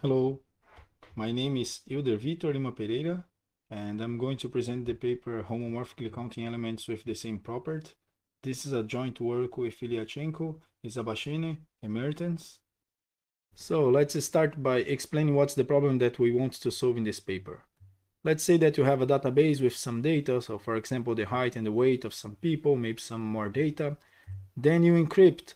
Hello, my name is Hilder Vitor Lima Pereira, and I'm going to present the paper Homomorphically Counting Elements with the Same Property. This is a joint work with Iliashenko, Izabachène, and Mertens. So let's start by explaining what's the problem that we want to solve in this paper. Let's say that you have a database with some data, so for example, the height and the weight of some people, maybe some more data. Then you encrypt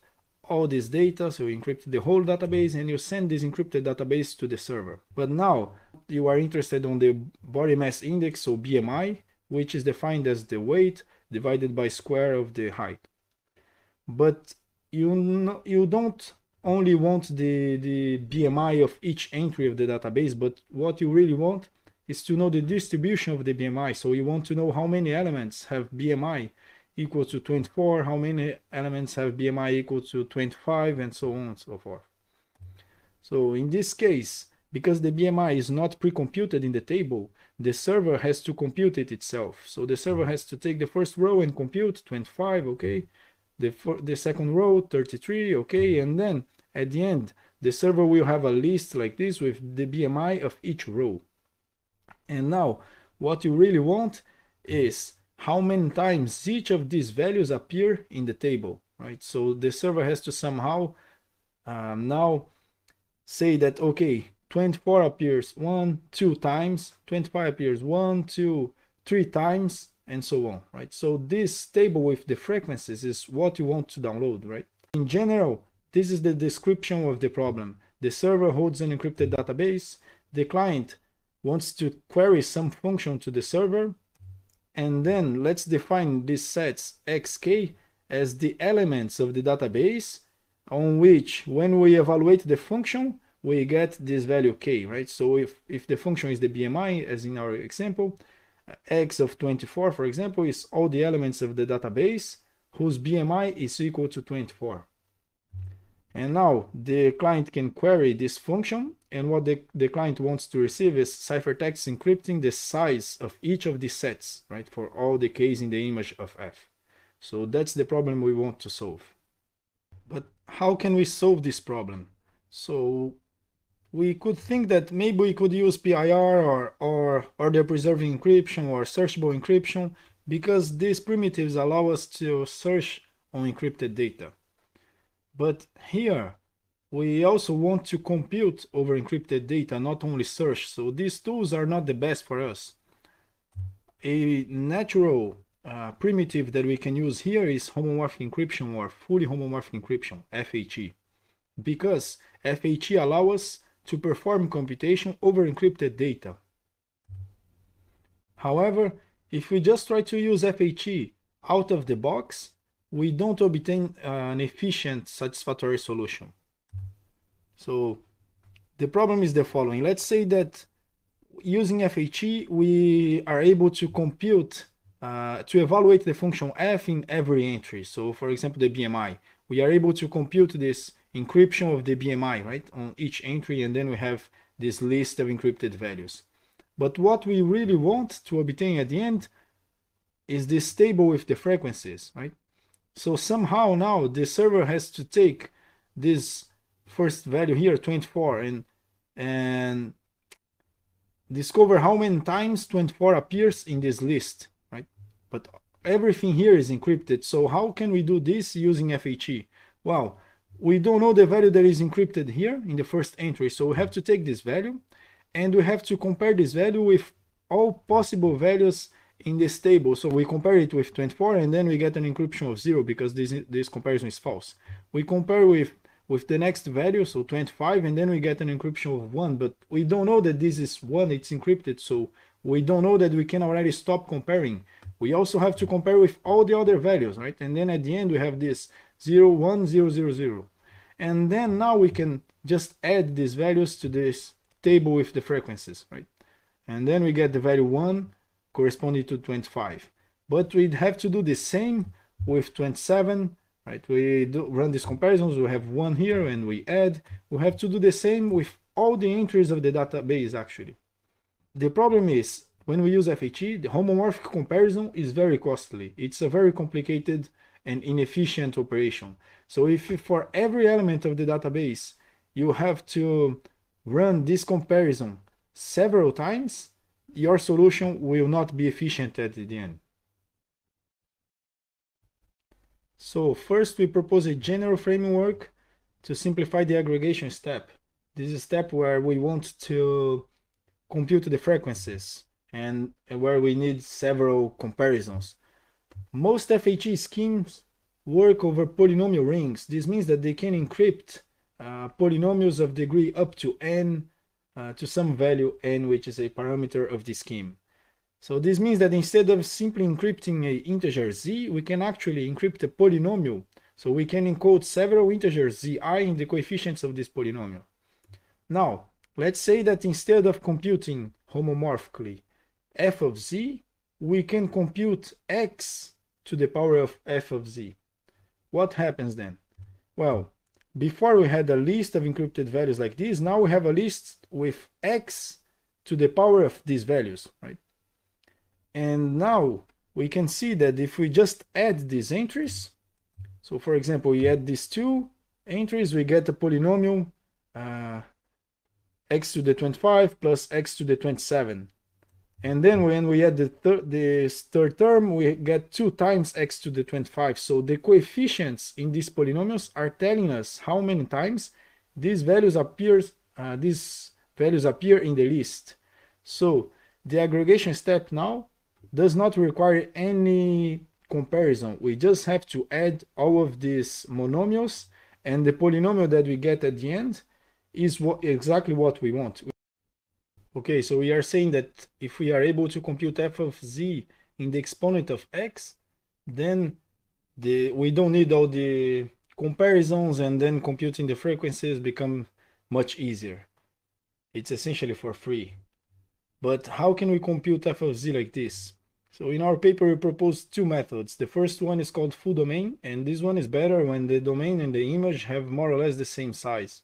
all this data, so you encrypt the whole database and you send this encrypted database to the server. But now you are interested on the body mass index, so BMI, which is defined as the weight divided by square of the height. But you, you don't only want the, the BMI of each entry of the database, but what you really want is to know the distribution of the BMI. So you want to know how many elements have BMI equal to 24, how many elements have BMI equal to 25, and so on and so forth. So in this case, because the BMI is not pre-computed in the table, the server has to compute it itself. So the server has to take the first row and compute 25, okay? The, the second row, 33, okay? Mm-hmm. And then at the end, the server will have a list like this with the BMI of each row. And now what you really want is how many times each of these values appear in the table, right? So the server has to somehow um, now say that, okay, 24 appears one, two times, 25 appears one, two, three times, and so on, right? So this table with the frequencies is what you want to download, right? In general, this is the description of the problem. The server holds an encrypted database. The client wants to query some function to the server and then let's define these sets xk as the elements of the database on which when we evaluate the function, we get this value k, right? So if, if the function is the BMI, as in our example, x of 24, for example, is all the elements of the database whose BMI is equal to 24. And now the client can query this function and what the, the client wants to receive is ciphertext encrypting the size of each of these sets, right, for all the keys in the image of F. So that's the problem we want to solve. But how can we solve this problem? So we could think that maybe we could use PIR or, or order preserving encryption or searchable encryption because these primitives allow us to search on encrypted data. But here we also want to compute over encrypted data, not only search. So these tools are not the best for us. A natural uh, primitive that we can use here is homomorphic encryption or fully homomorphic encryption, FHE, because FHE allows us to perform computation over encrypted data. However, if we just try to use FHE out of the box, we don't obtain an efficient satisfactory solution. So the problem is the following. Let's say that using FHE, we are able to compute, uh, to evaluate the function f in every entry. So for example, the BMI, we are able to compute this encryption of the BMI, right, on each entry, and then we have this list of encrypted values. But what we really want to obtain at the end is this table with the frequencies, right? So somehow now the server has to take this first value here 24 and and discover how many times 24 appears in this list right? But everything here is encrypted. So how can we do this using FHE well we don't know the value that is encrypted here in the first entry. So we have to take this value and we have to compare this value with all possible values in this table so we compare it with 24 and then we get an encryption of zero because this this comparison is false we compare with with the next value, so 25, and then we get an encryption of 1, but we don't know that this is 1, it's encrypted, so we don't know that we can already stop comparing. We also have to compare with all the other values, right? And then at the end we have this 0, 1, 0, 0, 0. And then now we can just add these values to this table with the frequencies, right? And then we get the value 1 corresponding to 25. But we'd have to do the same with 27, right? We do run these comparisons, we have one here and we add. We have to do the same with all the entries of the database actually. The problem is when we use FHE, the homomorphic comparison is very costly. It's a very complicated and inefficient operation. So if for every element of the database, you have to run this comparison several times, your solution will not be efficient at the end. So first we propose a general framework to simplify the aggregation step. This is a step where we want to compute the frequencies and where we need several comparisons. Most FHE schemes work over polynomial rings. This means that they can encrypt uh, polynomials of degree up to n uh, to some value n, which is a parameter of the scheme. So this means that instead of simply encrypting a integer z, we can actually encrypt a polynomial. So we can encode several integers zi in the coefficients of this polynomial. Now, let's say that instead of computing homomorphically f of z, we can compute x to the power of f of z. What happens then? Well, before we had a list of encrypted values like this, now we have a list with x to the power of these values, right? And now we can see that if we just add these entries, so for example, we add these two entries, we get a polynomial uh, x to the 25 plus x to the 27. And then when we add the this third term, we get 2 times x to the 25. So the coefficients in these polynomials are telling us how many times these values appear, uh, these values appear in the list. So the aggregation step now does not require any comparison. We just have to add all of these monomials and the polynomial that we get at the end is what exactly what we want. Okay, so we are saying that if we are able to compute f of z in the exponent of x, then the we don't need all the comparisons and then computing the frequencies become much easier. It's essentially for free. But how can we compute f of z like this? So in our paper, we propose two methods. The first one is called full domain, and this one is better when the domain and the image have more or less the same size.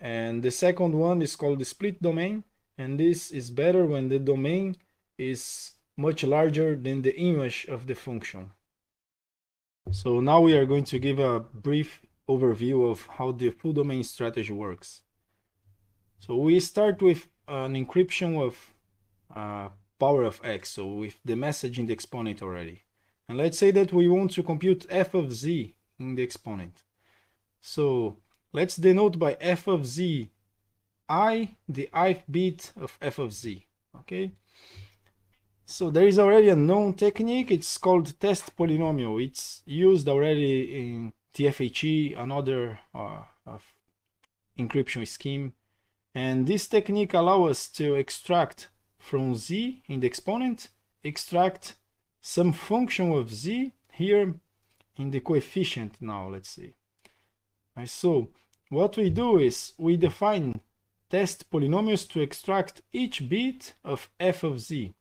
And the second one is called the split domain, and this is better when the domain is much larger than the image of the function. So now we are going to give a brief overview of how the full domain strategy works. So we start with an encryption of uh, power of x, so with the message in the exponent already. And let's say that we want to compute f of z in the exponent. So let's denote by f of z i, the ith bit of f of z, okay? So there is already a known technique, it's called test polynomial. It's used already in TFHE, another uh, encryption scheme. And this technique allows us to extract from z in the exponent, extract some function of z here in the coefficient now, let's see. So what we do is we define test polynomials to extract each bit of f of z.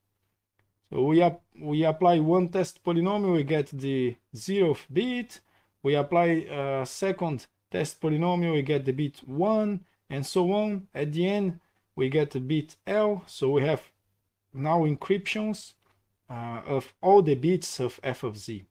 So we, up, we apply one test polynomial, we get the zeroth bit. We apply a second test polynomial, we get the bit 1, and so on. At the end, we get the bit L. So we have now encryptions uh, of all the bits of f of z.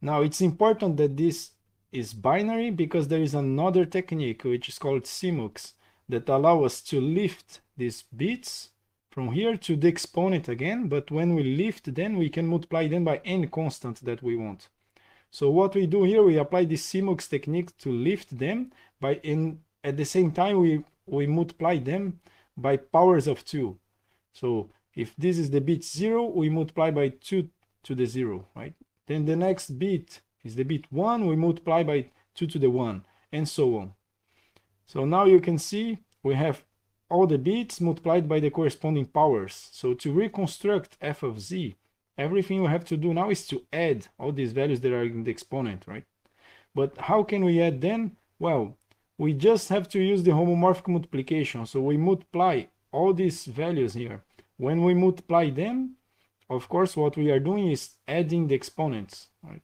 Now, it's important that this is binary because there is another technique which is called CMUX that allow us to lift these bits from here to the exponent again, but when we lift then we can multiply them by any constant that we want. So what we do here, we apply this CMUX technique to lift them by in at the same time we, we multiply them by powers of two. So if this is the bit zero, we multiply by two to the zero, right? Then the next bit is the bit one, we multiply by two to the one, and so on. So now you can see we have all the bits multiplied by the corresponding powers. So to reconstruct f of z, everything we have to do now is to add all these values that are in the exponent, right? But how can we add then? Well, we just have to use the homomorphic multiplication. So we multiply all these values here. When we multiply them, of course, what we are doing is adding the exponents, right?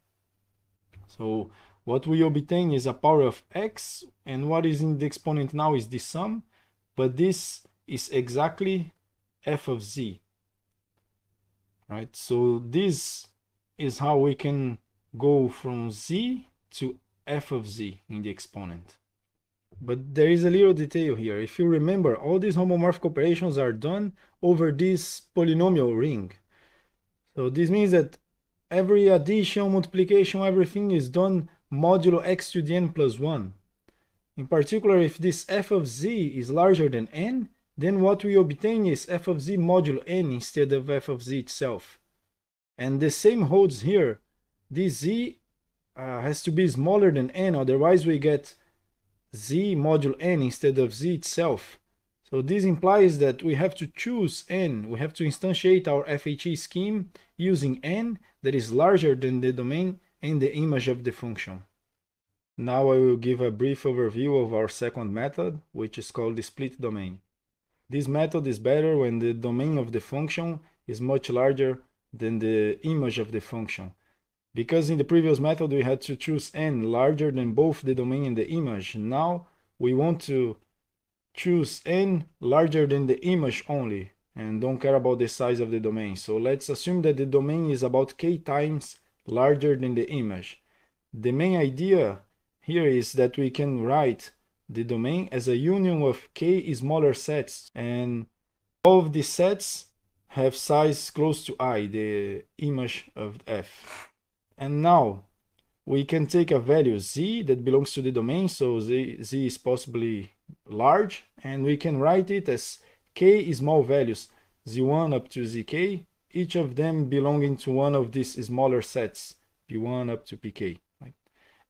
So what we obtain is a power of x, and what is in the exponent now is the sum, but this is exactly f of z. Right, so this is how we can go from z to f of z in the exponent. But there is a little detail here. If you remember, all these homomorphic operations are done over this polynomial ring. So this means that every addition, multiplication, everything is done modulo x to the n plus 1. In particular, if this f of z is larger than n, then what we obtain is f of z modulo n instead of f of z itself. And the same holds here. This z uh, has to be smaller than n, otherwise we get z modulo n instead of z itself. So this implies that we have to choose n, we have to instantiate our FHE scheme using n that is larger than the domain and the image of the function. Now I will give a brief overview of our second method, which is called the split domain. This method is better when the domain of the function is much larger than the image of the function. Because in the previous method we had to choose n larger than both the domain and the image. Now we want to choose n larger than the image only and don't care about the size of the domain. So let's assume that the domain is about k times larger than the image. The main idea here is that we can write the domain as a union of k smaller sets and all of these sets have size close to i, the image of f. And now we can take a value z that belongs to the domain, so z, z is possibly large, and we can write it as k small values, z1 up to zk, each of them belonging to one of these smaller sets, p1 up to pk. Right?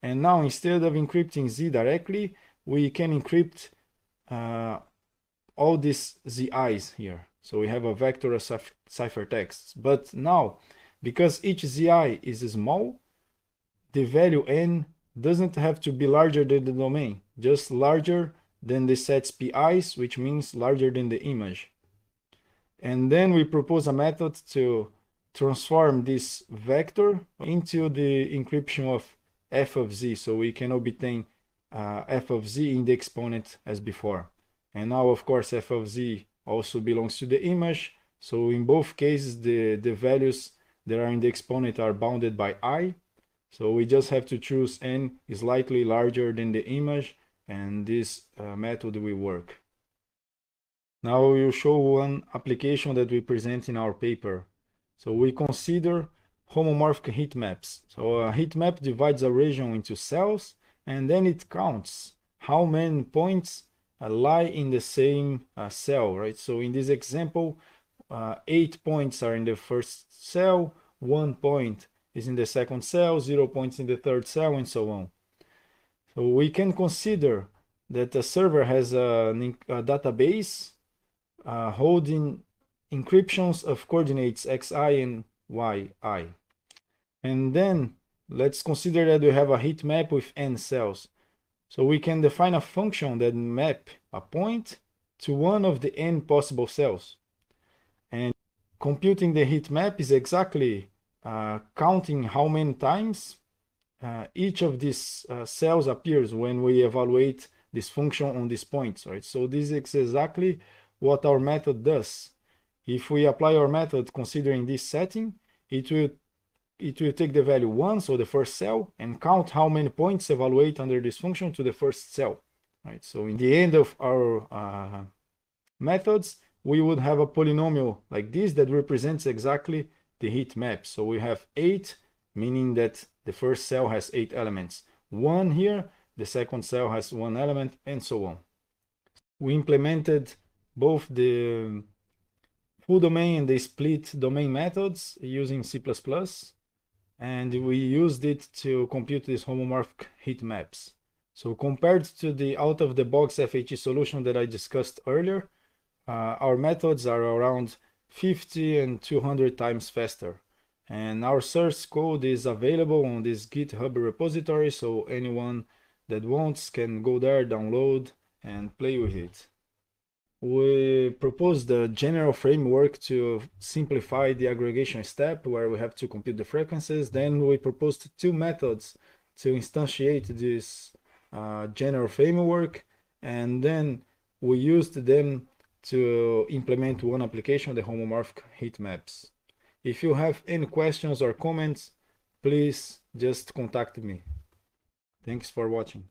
And now instead of encrypting z directly, we can encrypt uh, all these zi's here. So we have a vector of ciphertexts. But now because each zi is small, the value n doesn't have to be larger than the domain, just larger than the set's pi's, which means larger than the image. And then we propose a method to transform this vector into the encryption of f of z, so we can obtain uh, f of z in the exponent as before. And now, of course, f of z also belongs to the image, so in both cases, the, the values that are in the exponent are bounded by i. So we just have to choose n is slightly larger than the image and this uh, method will work. Now we will show one application that we present in our paper. So we consider homomorphic heat maps. So a heat map divides a region into cells and then it counts how many points uh, lie in the same uh, cell, right? So in this example, uh, eight points are in the first cell, one point is in the second cell, zero points in the third cell, and so on. So we can consider that the server has a, a database uh, holding encryptions of coordinates xi and yi. And then let's consider that we have a heat map with n cells. So we can define a function that map a point to one of the n possible cells. And computing the heat map is exactly uh, counting how many times uh, each of these uh, cells appears when we evaluate this function on these points, right? So this is exactly what our method does. If we apply our method considering this setting, it will it will take the value 1, so the first cell, and count how many points evaluate under this function to the first cell. Right? So in the end of our uh, methods, we would have a polynomial like this that represents exactly the heat map. So we have 8, meaning that the first cell has 8 elements. 1 here, the second cell has 1 element, and so on. We implemented both the full domain and the split domain methods using C++, and we used it to compute these homomorphic heat maps. So compared to the out-of-the-box FHE solution that I discussed earlier, uh, our methods are around 50 and 200 times faster. And our source code is available on this GitHub repository, so anyone that wants can go there, download, and play with it. We proposed a general framework to simplify the aggregation step where we have to compute the frequencies. Then we proposed two methods to instantiate this uh, general framework. And then we used them to implement one application, the homomorphic heat maps. If you have any questions or comments, please just contact me. Thanks for watching.